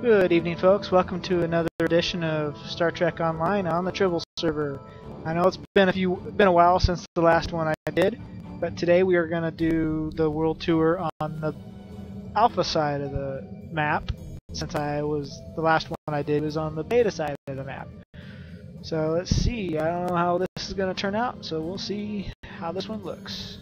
Good evening, folks. Welcome to another edition of Star Trek Online on the Tribble server. I know it's been a few, been a while since the last one I did, but today we are going to do the world tour on the alpha side of the map, since I was the last one I did was on the beta side of the map. So let's see. I don't know how this is going to turn out, so we'll see how this one looks.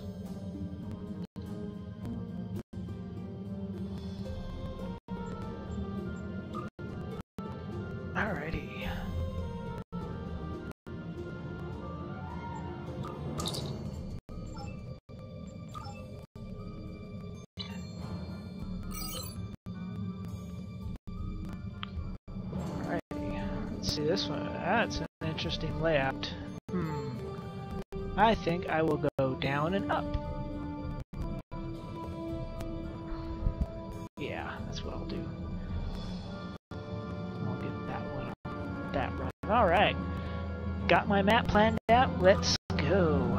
Let's see this one. That's an interesting layout. Hmm. I think I will go down and up. Yeah, that's what I'll do. I'll get that one that run. Alright. Got my map planned out. Let's go.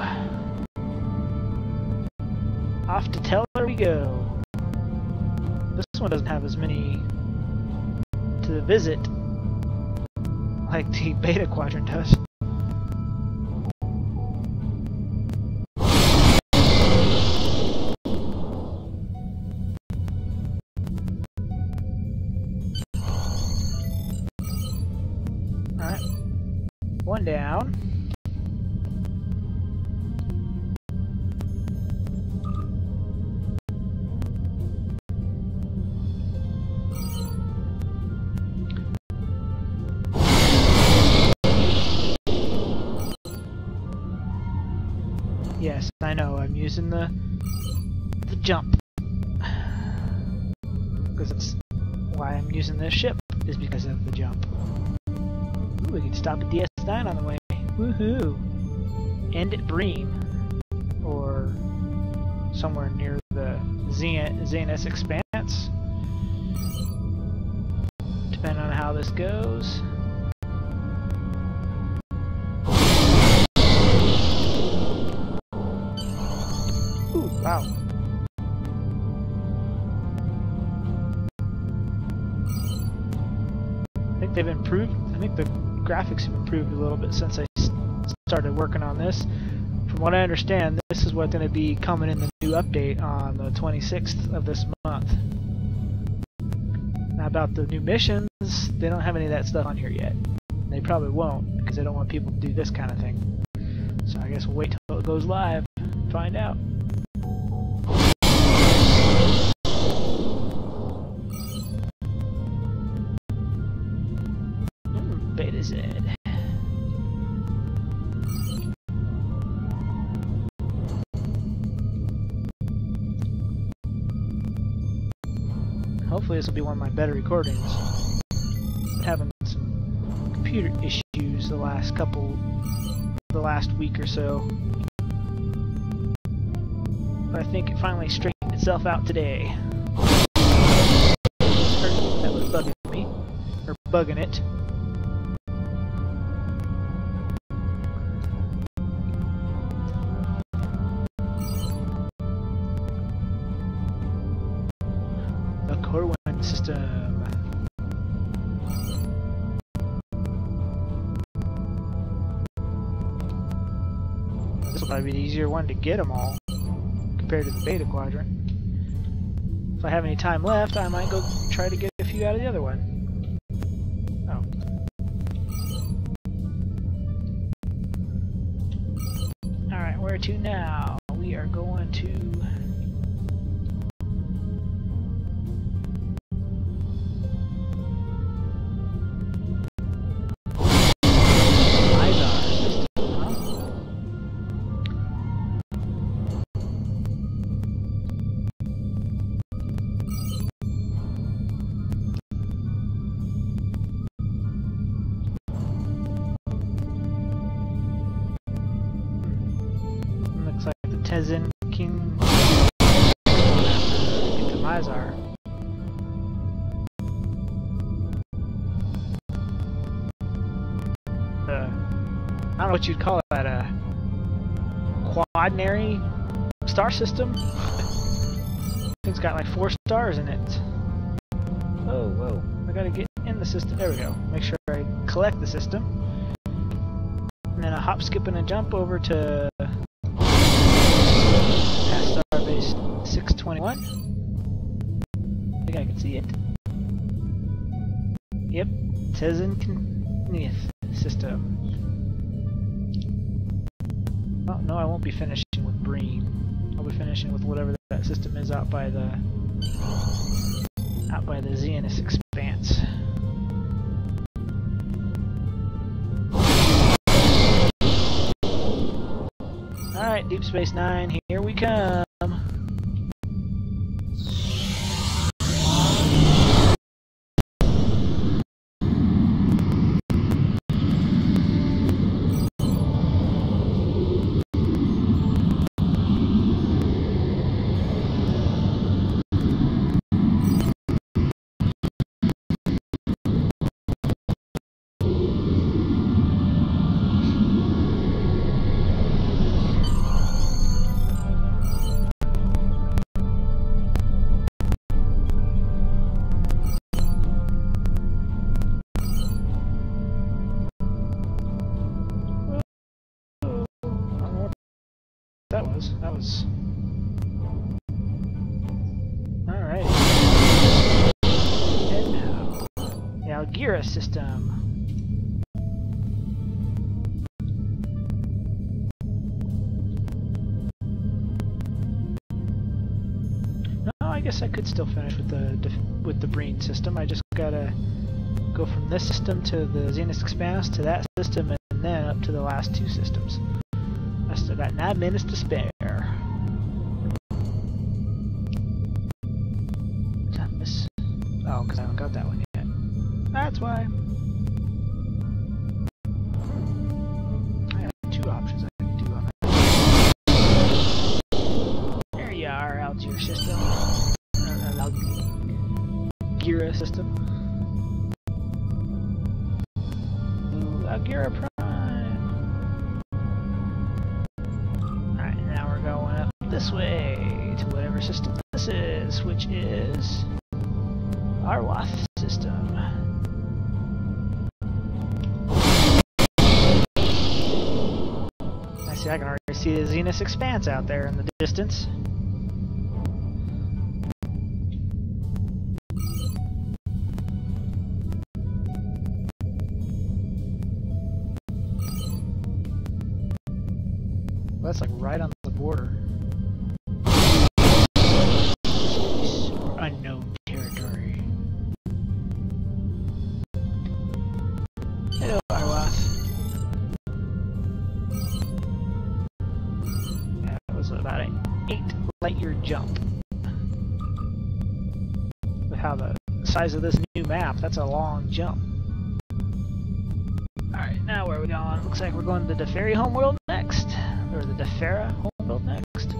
Off to Tellar we go. This one doesn't have as many to visit like the beta quadrant does. Alright. One down. Using the the jump. Because it's why I'm using this ship is because of the jump. Ooh, we can stop at DS9 on the way. Woohoo! End at Breen. Or somewhere near the Zanus Expanse. Depending on how this goes. Improved. I think the graphics have improved a little bit since I started working on this. From what I understand, this is what's going to be coming in the new update on the 26th of this month. Now about the new missions, they don't have any of that stuff on here yet. They probably won't, because they don't want people to do this kind of thing. So I guess we'll wait till it goes live and find out. Hopefully this will be one of my better recordings. I'm having some computer issues the last couple, the last week or so. But I think it finally straightened itself out today. That was bugging me, or bugging it. System. This will probably be the easier one to get them all compared to the beta quadrant. If I have any time left, I might go try to get a few out of the other one. Oh. Alright, where to now? We are going to... Mizar. Uh, I don't know what you'd call that, a quadnary star system? It's got like four stars in it. Oh, whoa. I gotta get in the system. There we go. Make sure I collect the system. And then a hop, skip, and a jump over to past Starbase 621. I think I can see it. Yep, Tezenkinith system. Oh, no, I won't be finishing with Breen. I'll be finishing with whatever that system is out by the out by the Xeonus expanse. Alright, Deep Space Nine, here we come. Was. That was. Alright. And now, the Algira system. No, I guess I could still finish with the with the Breen system. I just gotta go from this system to the Xeonus Expanse to that system and then up to the last two systems. I still got nine minutes to spare. Miss? Oh, because I haven't got that one yet. That's why. I have two options I can do on that. There you are, Algier system. Uh, Algira system. Algira this way to whatever system this is, which is Arwath system. I see I can already see the Xeonus Expanse out there in the distance. That's like right on the border. 8 light jump. With how the size of this new map, that's a long jump. Alright, now where are we going? Looks like we're going to the Deferi homeworld next. Or the Defera homeworld next.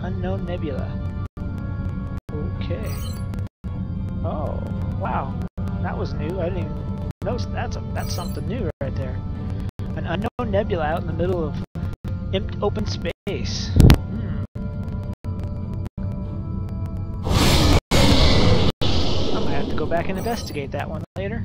Unknown Nebula. Okay. Oh, wow. That was new. I didn't even notice. That's, a, that's something new right there. An unknown nebula out in the middle of open space. Hmm. I might have to go back and investigate that one later.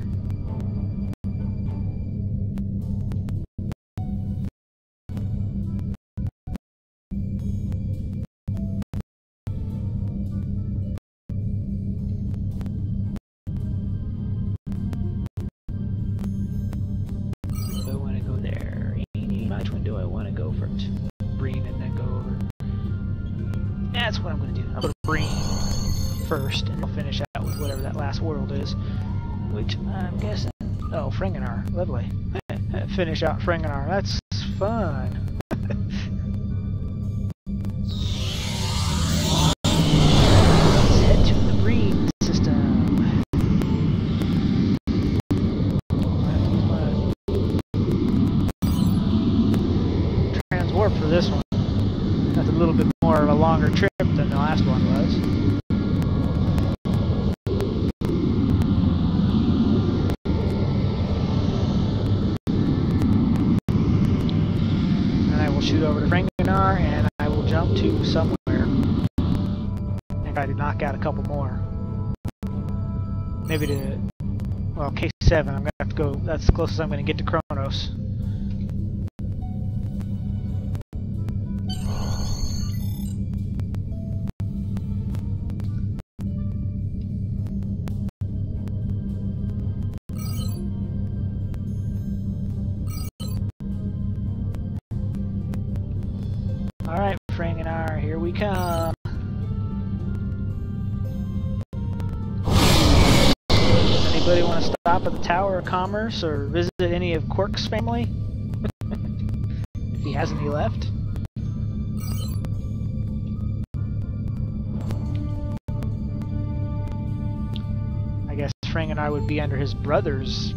First, and I'll finish out with whatever that last world is, which I'm guessing... Oh, Ferenginar. Lovely. finish out Ferenginar. That's fun. For this one. That's a little bit more of a longer trip than the last one was. Shoot over to Ferenginar, and I will jump to somewhere and try to knock out a couple more. Maybe to, well, K7, I'm going to have to go, that's the closest I'm going to get to Kronos. Alright, Ferenginar, here we come. Anybody want to stop at the Tower of Commerce or visit any of Quark's family? if he has any left. I guess Frank and I would be under his brother's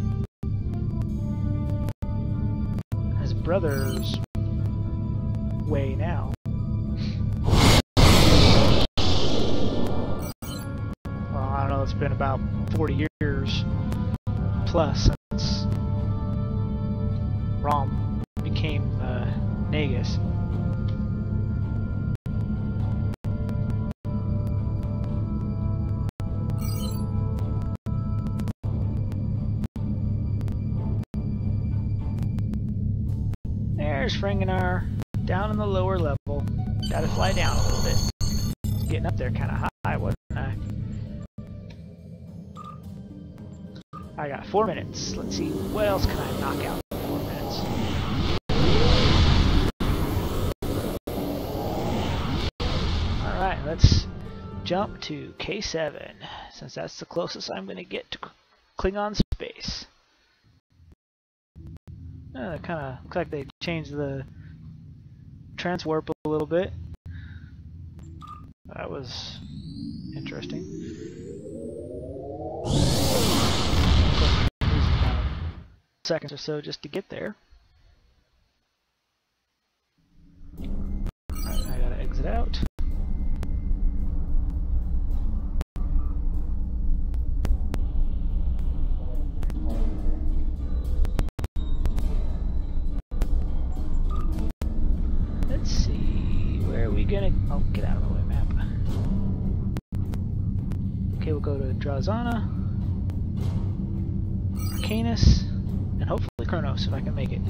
his brother's way now. Well, I don't know, it's been about 40 years plus since Rom became uh, Nagus. There's Ferenginar down in the lower level. Gotta fly down a little bit. Getting up there kind of high, wasn't I? I got four minutes. Let's see, what else can I knock out in four minutes? Alright, let's jump to K7, since that's the closest I'm going to get to Klingon space. Uh, kind of looks like they changed the transwarp a little bit. That was interesting. Seconds or so just to get there. I gotta exit out. Okay, we'll go to Drozana, Arcanus, and hopefully Kronos if I can make it.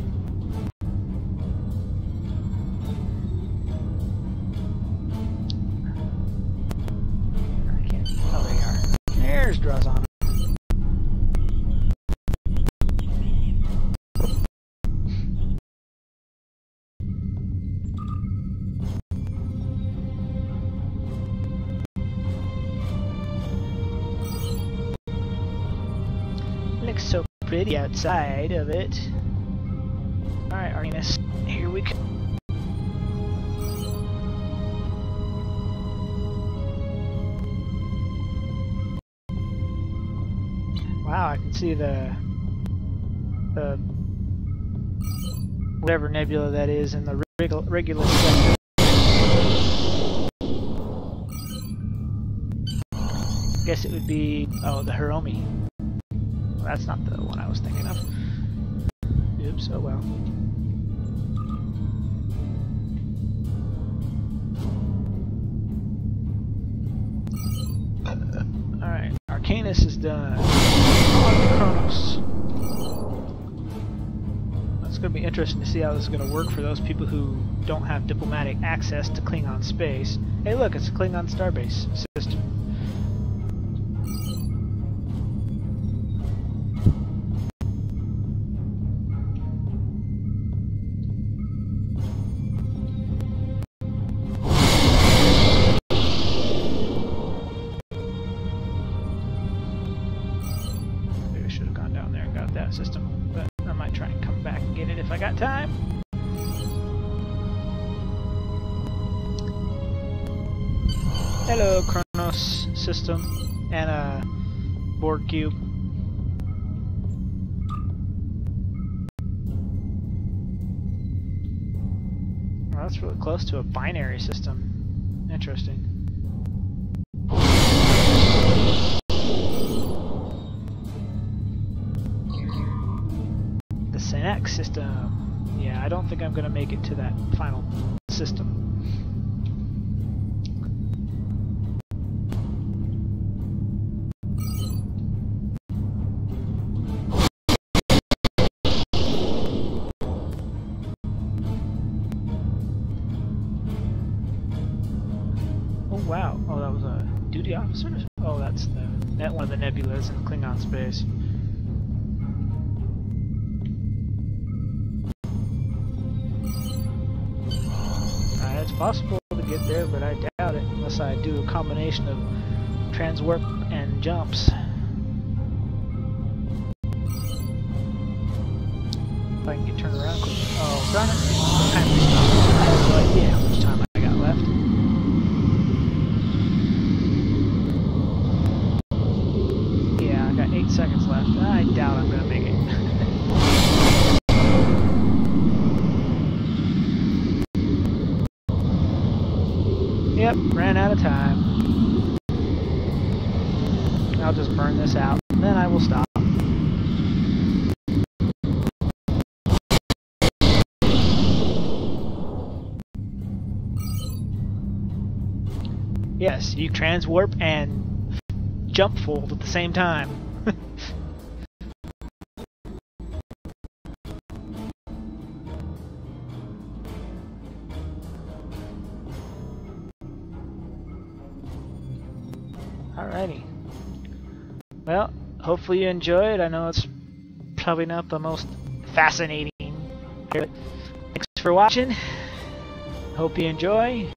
Pretty outside of it. Alright, Artemis, here we go. Wow, I can see the the whatever nebula that is in the regular regular sector. Guess it would be oh the Hromi. That's not the one I was thinking of. Oops, oh well. Alright, Arcanus is done. Kronos. It's going to be interesting to see how this is going to work for those people who don't have diplomatic access to Klingon space. Hey look, it's a Klingon starbase system. Hello, Kronos system and a Borg cube. Well, that's really close to a binary system. Interesting. The Synex system. Yeah, I don't think I'm going to make it to that final system. Duty. Oh, that's the that one of the nebulas in Klingon space. Uh, it's possible to get there, but I doubt it unless I do a combination of transwarp and jumps. If I can get turned around. Oh, darn it! Time to stop. I have no idea how much time I got left. Yeah, I got eight seconds left. I doubt I'm gonna make it. yep, time. I'll just burn this out, and then I will stop. Yes, you transwarp and jump fold at the same time. Hopefully you enjoyed. I know it's probably not the most fascinating, but thanks for watching. Hope you enjoy.